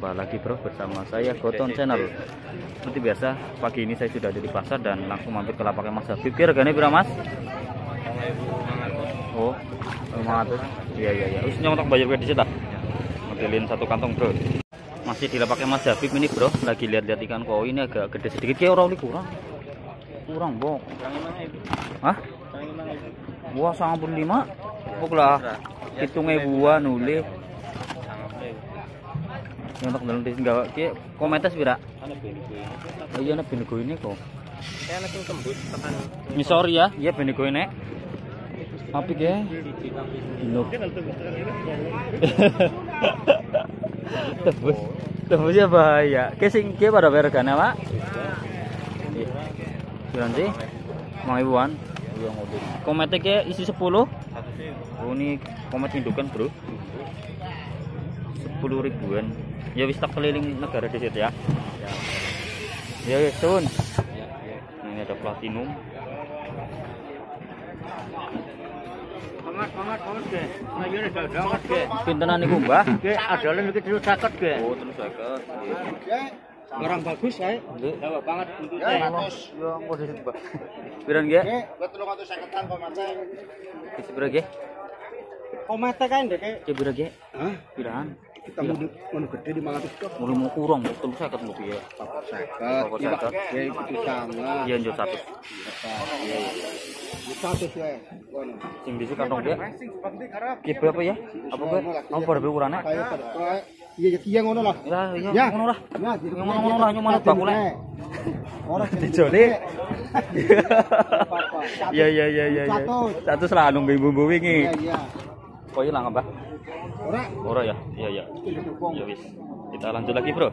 Jumpa lagi bro bersama saya Goton Channel. Seperti biasa pagi ini saya sudah ada di pasar dan langsung mampir ke lapaknya Mas Habib. Kira harganya berapa mas? Oh 500 Iya iya iya. Usnya untuk bayar di situ Modelin satu kantong bro. Masih di lapaknya Mas Habib ini bro. Lagi lihat-lihat ikan koi ini agak gede sedikit. Kayak orang kurang. Kurang bok Hah? Wah sangat berlima Buk lah Hitungnya buah nuli yang tak dalam gawak ki. Komentar pira oh iya nek benego ini kok. Saya langsung tembus tekan. Misori ya. Iya benego ini. Apa ke Inuk tembus tembusnya bahaya sing ke pada bergana pak? Jangan sih mau ibuan komentar ke isi 10 oh ini komet indukan bro. Sepuluh ribuan ya wis tak keliling negara di situ ya ya ya sun ini ada platinum. Nah pintenan niku mbah sakit ge. oh Barang bagus saya. Nggih. Jawa banget ya di situ mbah piran tuh seketan pemaceng. isi pira ge Komete dek. Ki pira ge Hah? piraan Kita mau mau gede di mangan itu. mulai mau kurang terus sakit mau piye Seket. Pokok seket. Ya itu sama. iya njot satu Satu sih. Kono. sing disi kantong ge ki berapa ya apa ge apa berapa ukurannya iya iya iya ngono lah. ya iya Ya. ngono lah Ya, jadi ngono-ngono lah nyuman bakule Orang dijole iya iya iya iya iya. Satu. satu selalu ibu-ibu wingi Iya iya. kok hilang apa Ora. ora ya iya iya dukung. ya wis kita lanjut lagi bro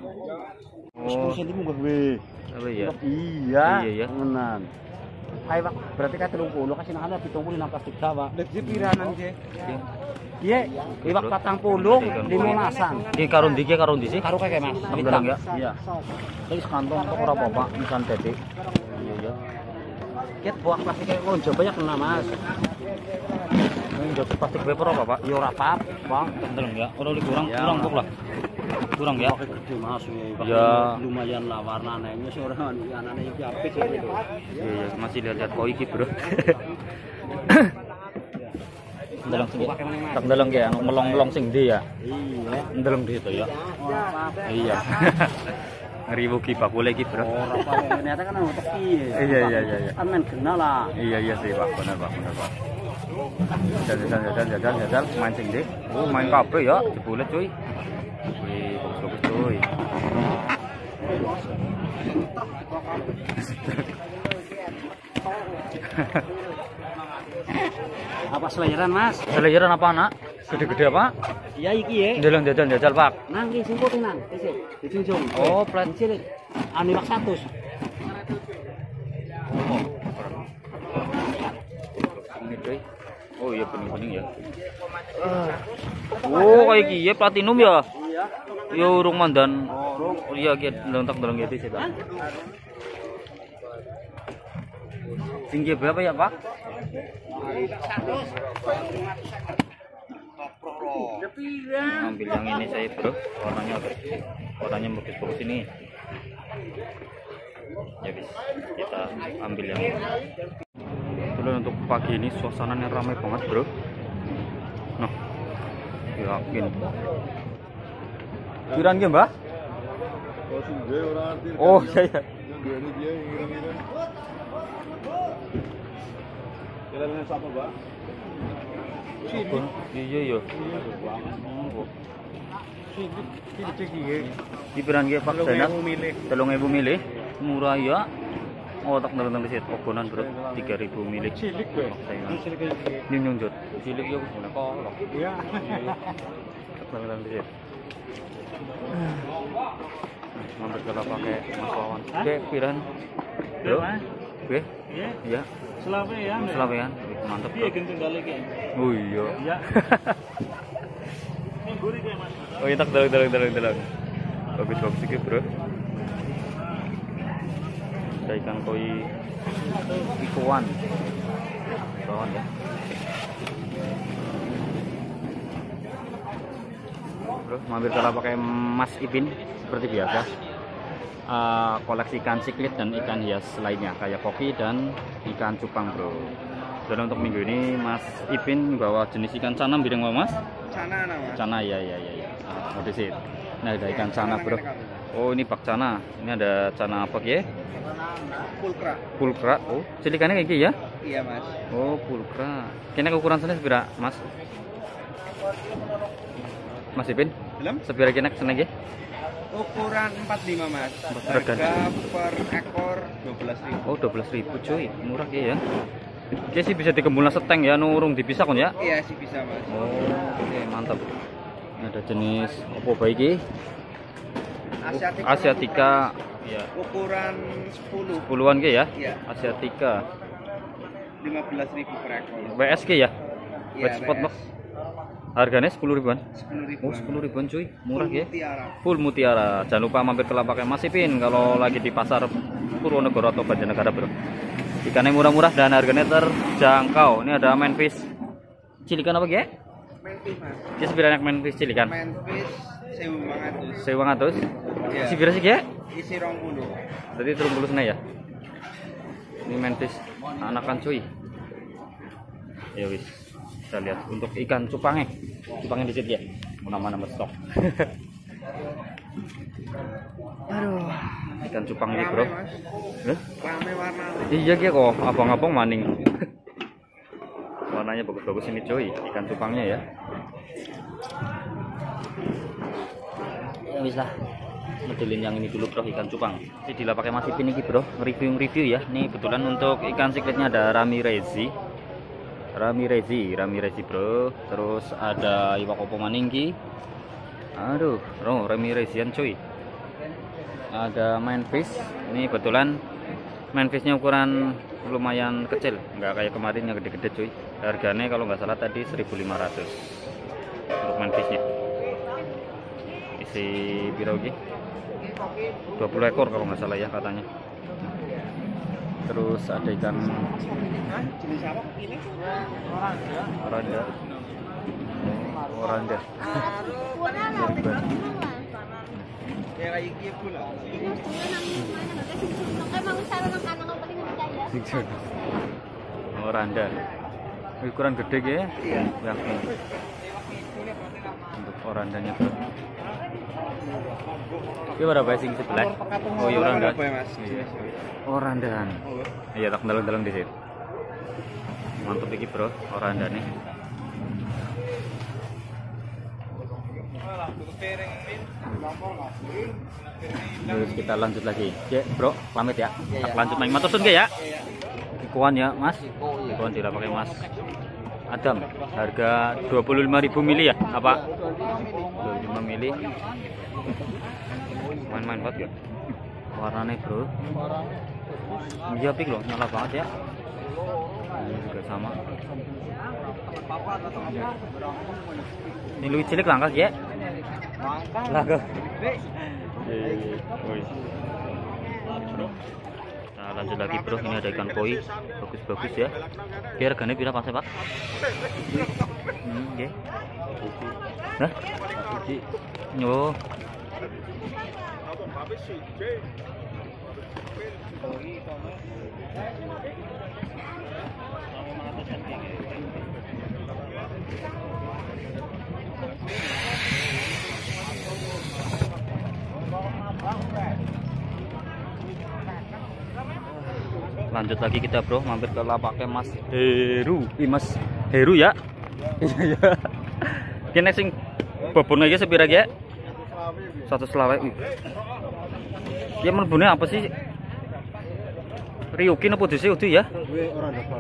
oh senti munggah we. apa ya Iya. Iya, iya. Tenan. Ayo, Pak. Berarti kan 30 kasih nang ada 70 nang plastik dawa. Lagi piranan ge. Iya, iwak patang puluh, limonasan. ini karun di karun di sih Karo kayak Mas. Dalang ya? Iya. Tapi sekantong kok ora apa-apa, misal dede. Iya iya. Ket buah plastik kayak lonjo banyak kena Mas. Ini jatuh plastik paper apa, Pak? Ya ora apa, Bang. Dalang ya. Ora kurang, Ya. kurang kok lah. Kurang ya. Gede. Ya. Lumayan lah warnanya. Ini seorang anaknya iki apik. Iya iya, masih lihat-lihat koi iki, Bro. Dalang sing tak ya, anu melong-melong sing ndi ya. Iya. Dalang di itu ya. Ora apa. Iya. Ngeribu ki bakule iki, Bro. Ora apa. Ternyata kan ono teki. Iya iya iya iya. Kan kenal lah. Iya iya sih pak, benar pak, benar pak. Jajal jajal jajal jajal jajal main sing deh. Oh main kafe ya, jebule cuy. Wih bagus bagus cuy. Apa selayaran Mas? Selayaran apa nak? Gede-gede apa? Iya iki ya. Jalan jajal jajal pak. Nang ki sing putih nang. Isi. Dijunjung. Oh plat. Anu iwak 100. Ini cuy. Oh iya bening bening ya. Oh kayak gini platinum ya. Iya. Yo urung mandan. Oh iya gitu, lentak dalam gitu sih pak. Tinggi berapa ya pak? ambil yang ini saya bro warnanya agak warnanya bagus-bagus ini ya bis kita ambil yang ini Dulu untuk pagi ini suasananya ramai banget bro nah yakin Kiran ge mbah? Oh iya iya Iya iya. Di piran ge Pak Zainal? Telung ewu milih. Murah ya. Oh tak dalam di situ. Ogonan bro. Tiga ribu milih. Cilik gue. Nyung nyung jod. Cilik ya guna kolok. Iya. Tak dalam di situ. Mampir kalau pakai Mas Wawan. Oke, piran. Bro. Oke. Iya. Iya. Selawe ya. Selawean. Mantap bro. Iya genting kali ki. Oh iya. Iya. Oh iya tak dalang dalang dalang dalang. Bagus bagus iki bro. Ada ikan koi ikuan. Kawan ya. bro mampir ke pakai Mas Ipin seperti biasa Eh, koleksi ikan siklit dan ikan hias lainnya kayak koki dan ikan cupang bro dan untuk minggu ini Mas Ipin bawa jenis ikan cana bilang mas nama. cana ya ya ya ya di sini. nah ada ikan cana bro oh ini bak cana ini ada cana apa ya Pulkra. pulkra oh cilikannya kayak gini ya Iya mas. oh pulkra kini ukuran sana sepira mas Mas Ipin Belum? sepira kini sana gini Ukuran 45 mas. Harga. Per ekor 12 ribu. Oh, 12.000 cuy. Murah ya. Oke sih bisa dikembulan seteng ya, nurung dipisah kan ya. Iya sih bisa mas. Oh, oke mantap. Ini ada jenis opo baik iki? Asiatika, Asiatika iya. ya. ukuran 10 10-an ke ya? ya Asiatika 15.000 per ekor. WSK ya? ya spot box harganya 10 ribuan? 10 ribuan. Oh 10 ribuan cuy. Murah full ya? full mutiara. Jangan lupa mampir ke lapaknya Mas Ipin kalau lagi di pasar Purwonegoro atau Banjarnegara bro. Ikannya murah-murah dan harganya terjangkau. Ini ada main fish. Cilikan apa ya? main fish mas. Dia sebenarnya main fish cilikan. Main fish. 1500. 1500? Iya. Isi berapa sih ya? Isi 20. Jadi 30 sene ya. Ini mentis anakan cuy. Ayo wis. Kita lihat untuk ikan cupangnya. Cupangnya di situ ya. Nama-nama stok. Aduh, ikan cupang ini, Bro. Hah? Eh? Iya, kia kok abang-abang maning. Warnanya bagus-bagus ini, cuy, Ikan cupangnya ya wis lah. Modelin yang ini dulu bro, ikan cupang. Ini dilapakai masih pin ini bro, review-review ya. Nih kebetulan untuk ikan sikletnya ada Ramirezi. Ramirezi, Ramirezi bro. Terus ada iwak opo maningki. Aduh, bro, Ramirezian cuy. Ada manfish. Ini kebetulan manfishnya ukuran lumayan kecil nggak kayak kemarin yang gede-gede cuy harganya kalau nggak salah tadi 1500 untuk manfishnya isi pirogi 20 ekor kalau nggak salah ya katanya. Terus ada ikan oranda oranda Ya oranda ukuran gede ya? Yakin. Untuk orandanya bro ini berapa sing sebelah oh iya oranda Berapa ya mas? Iya. iya tak dalam-dalam di sini mantap iki bro oranda nih Terus kita lanjut lagi. Ya, bro, pamit ya. Tak lanjut main motor sun ya. Ikuan ya, Mas. Ikuan tidak pakai Mas. Adam, harga 25.000 mili ya? Apa? 25 mili. Main-main banget ya. Warnanya, Bro. Iya, pik loh, nyala banget ya. Ini juga sama. Ini luwih cilik langkah ya. Langkah. Nah, lanjut lagi bro, ini ada ikan koi, bagus-bagus ya. Kira harganya berapa pak Pak? Hmm, oke. Nah, yo. Lanjut lagi kita bro, mampir ke lapaknya Mas Heru. Ih, Mas Heru ya. Iya ya. Kene sing babon lagi sepira ya? Satu selawe. Wih. Ya melbune apa sih? Ryukin apa dhisik udah ya?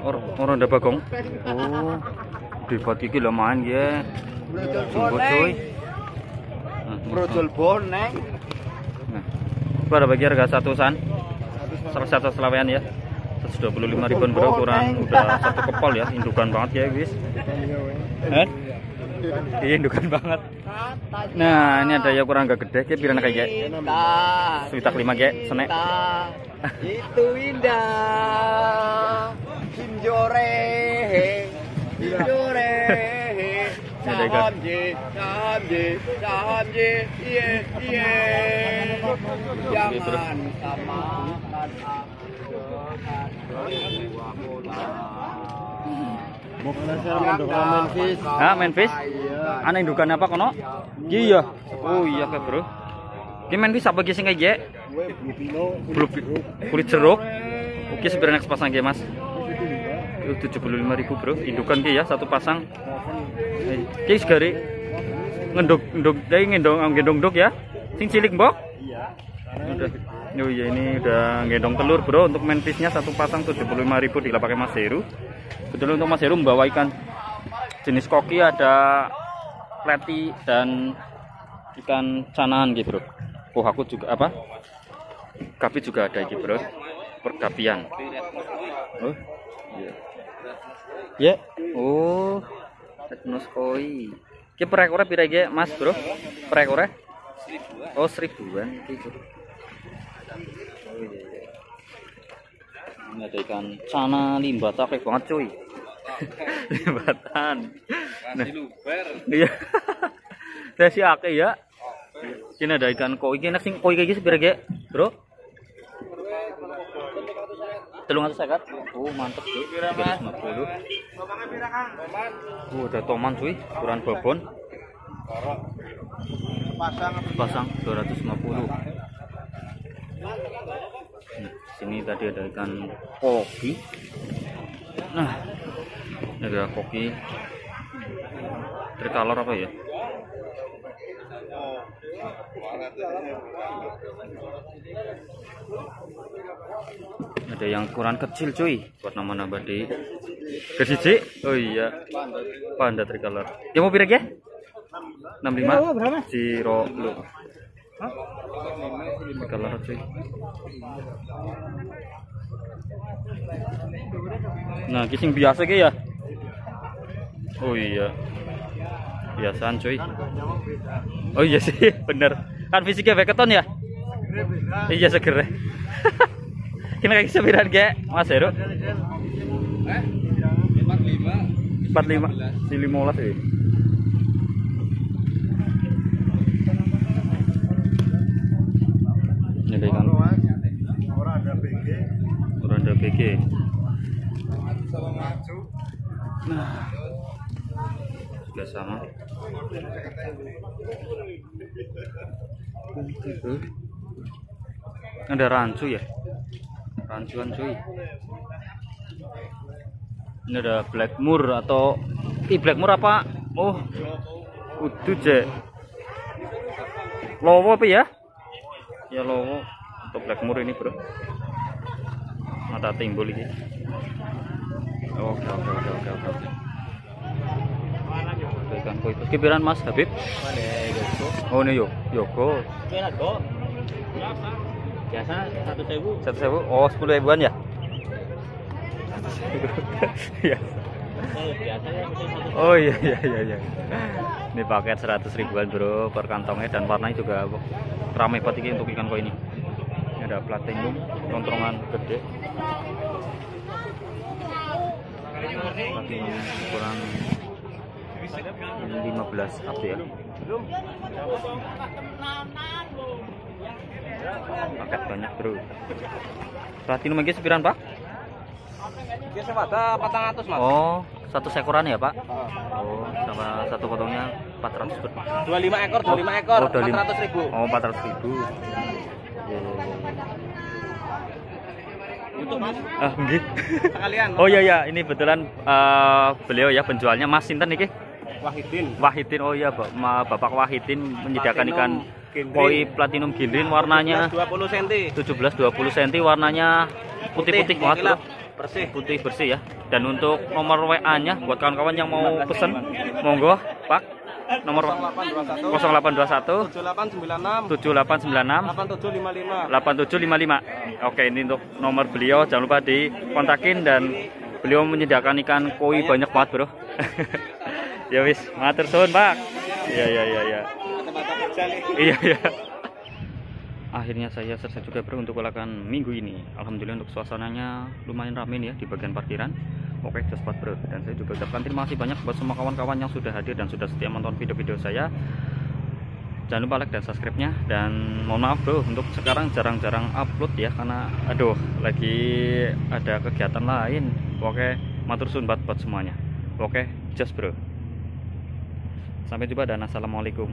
Or orang ada bagong. Oh. Debat iki lho main ya. Nah, Brojol boneng. Nah, berapa bagi harga satusan? Salah satu selawean ya. 125 ribuan bro kurang? Udah satu kepal ya indukan banget ya guys eh? iya indukan banget. Nah ini ada ya kurang agak gede kayak pirana kayak. Switak lima ge, senek. Itu indah. Iye, iye. Jangan samakan Ah, main fish? Ana indukan apa kono? Iya. Oh iya ke bro. Ki main fish apa sing kayak kulit jeruk. Oke sebenarnya sepasang ya mas. Tujuh puluh lima ribu bro. Indukan ki ya satu pasang. Eh, Ki segari ngendok ngendok dari ngendong ngendong dok ya. Sing cilik mbok? Iya. Udah. Oh iya ini udah gendong telur bro untuk main fishnya satu pasang 75.000 di pakai Mas Heru. Betul untuk Mas Heru membawa ikan jenis koki ada leti dan ikan canahan gitu bro. Oh aku juga apa? Gapi juga ada gitu bro. Pergapian. Oh iya. Ya. Oh. Etnos koi. Ki perekore pira Mas, Bro? Perekore? Oh, seribuan Bro. Oh iya iya. Ini ada ikan cana limbata akeh banget cuy. Limbatan. Nah, iya. Dasi akeh ya. Ini ada ikan koi nek sing koi iki sepira ge, Bro? Telung atus sekat. Oh mantep cuy. Lima puluh. Oh ada toman cuy, ukuran babon. Pasang 250. Nah, sini tadi ada ikan koki. Nah, ini ada koki. Tricolor apa ya? Ada yang ukuran kecil cuy, buat nama-nama di Kesiji? Oh iya. Panda tricolor. Ya mau pirek ya? 65 berapa? Zero lu. Tricolor cuy. Nah, kising biasa ki ya? Oh iya. Biasaan cuy. Oh iya sih, bener. Kan fisiknya beketon ya? Iya seger. Kena kayak sepiran ge, Mas Heru? 45 si 15 ya. Ini ada ikan. Orang ada BG, Orang ada maju. Nah, juga sama. Ada rancu ya? Rancuan cuy. Ini ada Blackmoor atau Ih Blackmoor apa? Oh, udah je. Lowo apa ya? Ya lowo untuk Blackmoor ini bro. Mata timbul ini. Oke oke oke oke oke. oke. Ikan koi terus kepiran Mas Habib? Oh ini yo, Yoko. Biasa satu sewu. Satu sewu, oh sepuluh ribuan ya? Iya. Oh iya iya iya iya. Ini paket 100 ribuan bro per kantongnya dan warnanya juga ramai banget ini untuk ikan koi ini. Ini ada platinum, rontongan gede. Platinum ukuran 15 up ya. Paket banyak bro. Platinum lagi sepiran pak? Biasa pada patang atus mas. Oh, satu sekoran ya pak? Oh, sama satu potongnya 400 ber. 25 ekor, 25 ekor, Oh, 25. 400 ribu. Oh, 400 ribu. Untuk mas, Ah, nggih. sekalian. Oh iya ya, ini betulan eh, beliau ya penjualnya Mas Sinten niki. Wahidin. Wahidin. Oh iya, Bapak Wahidin menyediakan ikan koi platinum gendrin warnanya 20 cm. 17-20 cm warnanya putih-putih banget bro. kilap, bersih. Putih bersih ya. Dan untuk nomor WA-nya buat kawan-kawan yang mau pesen, monggo Pak. Nomor 0821 0821 7896 7896 8755. 8755. Oke, ini untuk nomor beliau jangan lupa dikontakin dan beliau menyediakan ikan koi banyak banget, Bro. ya wis, matur suwun, Pak. Iya, iya, iya, iya. Iya, iya. Akhirnya saya selesai juga bro untuk kolakan minggu ini. Alhamdulillah untuk suasananya lumayan nih ya di bagian parkiran. Oke, just bro. Dan saya juga ucapkan terima kasih banyak buat semua kawan-kawan yang sudah hadir dan sudah setia menonton video-video saya. Jangan lupa like dan subscribe-nya dan mohon maaf bro untuk sekarang jarang-jarang upload ya karena aduh lagi ada kegiatan lain. Oke, matur suun buat semuanya. Oke, just bro. Sampai jumpa dan assalamualaikum.